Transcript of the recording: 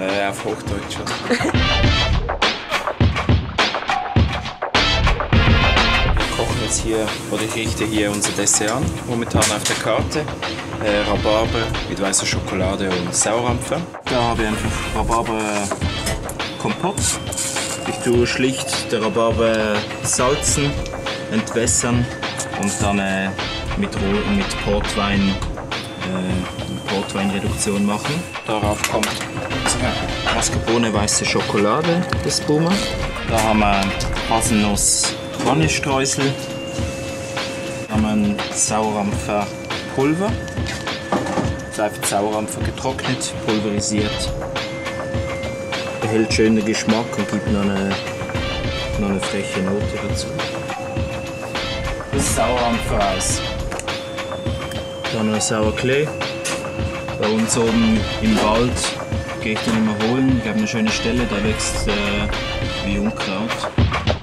Äh, auf Hochdeutsch. Wir kochen jetzt hier, oder ich richte hier unser Dessert an, momentan auf der Karte. Äh, Rhabarber mit weißer Schokolade und Sauerampfer. Da habe ich einfach Rhabarber-Kompott. Ich tue schlicht den Rhabarber salzen, entwässern und dann äh, mit, mit Portwein Portweinreduktion machen. Darauf kommt unsere Mascarpone weiße Schokolade, das Puma. Da haben wir Haselnuss Vanillestreusel. Da haben wir Sauerampfer Pulver. Seife Sauerampfer getrocknet, pulverisiert. Behält schön den Geschmack und gibt noch eine, noch eine freche Note dazu. Das Sauerampfer-Eis. Dann noch Sauerklee. Bei uns oben im Wald gehe ich dann immer holen. Ich habe eine schöne Stelle, da wächst äh, wie Unkraut.